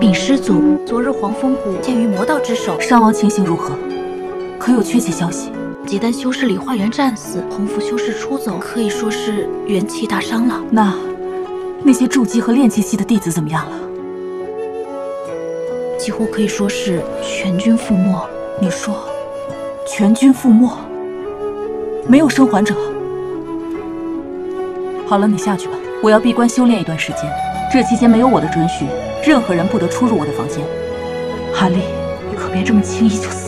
禀师祖，昨日黄风谷陷于魔道之手，伤亡情形如何？可有确切消息？结丹修士李化元战死，洪福修士出走，可以说是元气大伤了。那那些筑基和炼气系的弟子怎么样了？几乎可以说是全军覆没。你说，全军覆没，没有生还者？好了，你下去吧，我要闭关修炼一段时间。这期间没有我的准许，任何人不得出入我的房间。韩立，你可别这么轻易就死。